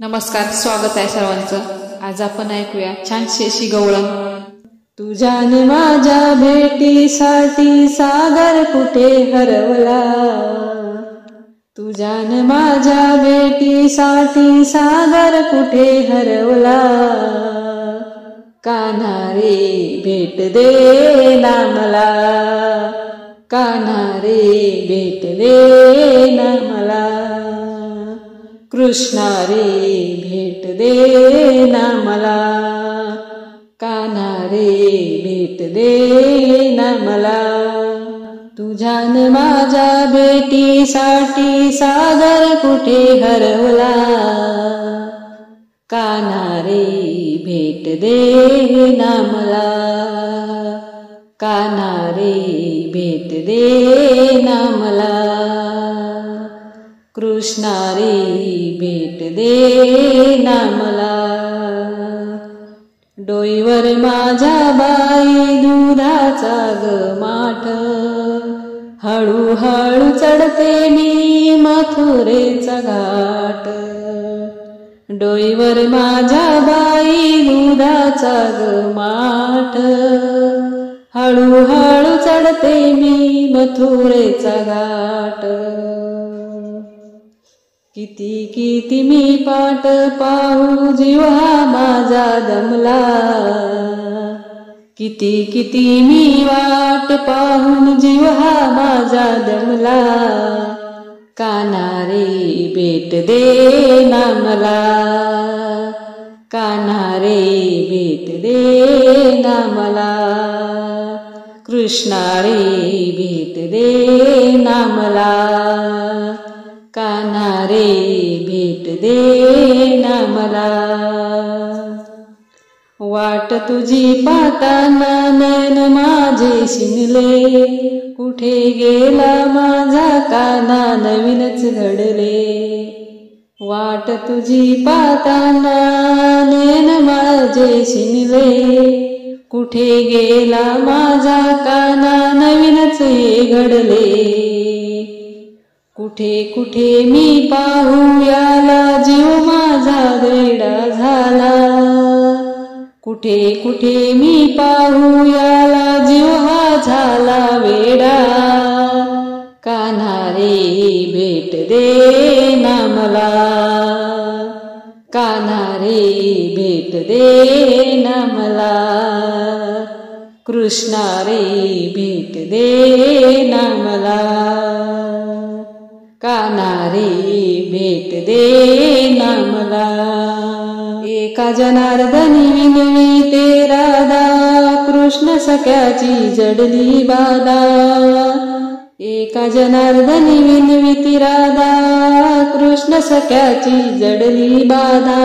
नमस्कार स्वागत आहे सर्वांचं. आज आपण ऐकूया छानशी अशी गवळण. तुझ्याने माझ्या भेटीसाठी सागर कुठे हरवला? तुझ्याने माझ्या भेटीसाठी सागर कुठे हरवला? कान्हारे भेट दे ना मला कान्हारे भेट दे ना मला कृष्णारे भेट दे ना मला. कान्हारे भेट दे ना मला. तुझ्यान माझ्या भेटीसाठी सागर कुठे हरवला? कान्हारे भेट दे ना मला. कान्हारे भेट दे ना मला. कृष्णारे भेट दे ना मला. डोईवर माझ्या बाई दुधाचा ग माठ. हळूहळू चढते मी मथुरेचा घाट. डोईवर माझ्या बाई दुधाचा ग माठ. हळूहळू चढते मी मथुरेचा घाट. किती किती मी पाट पाहू जीवा माझा दमला. किती किती मी वाट पाहून जीवा माझा दमला. कानारे भेट दे ना मला. कानारे भेट दे ना मला. कृष्णारे भेट दे ना मला. कानारे भेट दे ना मला. वाट तुझी पाहताना नयन माझे शिनले. कुठे गेला माझा काना नवीनच घडले. वाट तुझी पाहताना नयन माझे शिनले. कुठे गेला माझा काना नवीनच हे घडले. कुठे कुठे मी पाहू याला? जीव माझा वेडा झाला. कुठे कुठे मी पाहू याला? जीव हा झाला वेडा. कान्हारे भेट दे ना मला. कान्हारे भेट दे ना मला. कृष्णारे भेट दे दे ना मला एका जनार्दनी विनवी ते राधा. कृष्ण सख्याची जडली बाधा. एका जनार्दनी विनवी ती राधा. कृष्ण सख्याची जडली बाधा.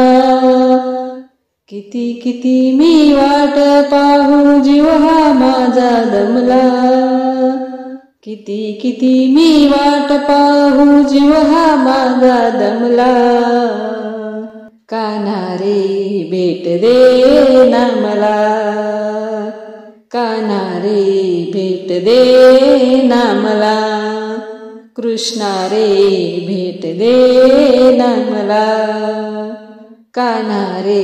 किती किती मी वाट पाहू जीव हा माझा दमला. किती किती मी वाट पाहू जीव हा माझा दमला. कानारे भेट दे ना मला कानारे भेट दे ना मला कृष्णारे भेट दे ना मला कानारे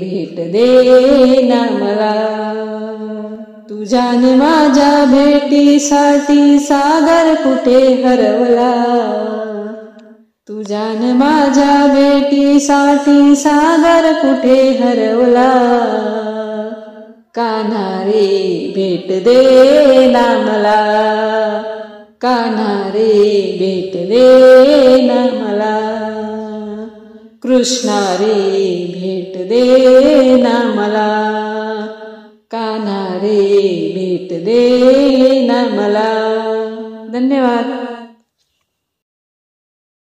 भेट दे ना मला तुझ्याने माझ्या भेटीसाठी सागर कुठे हरवला? तुझ्याने माझ्या भेटीसाठी सागर कुठे हरवला? कान्हारे भेट दे ना मला कान्हारे भेट दे ना मला कृष्णारे भेट दे ना मला कान्हारे भेट दे ना मला धन्यवाद.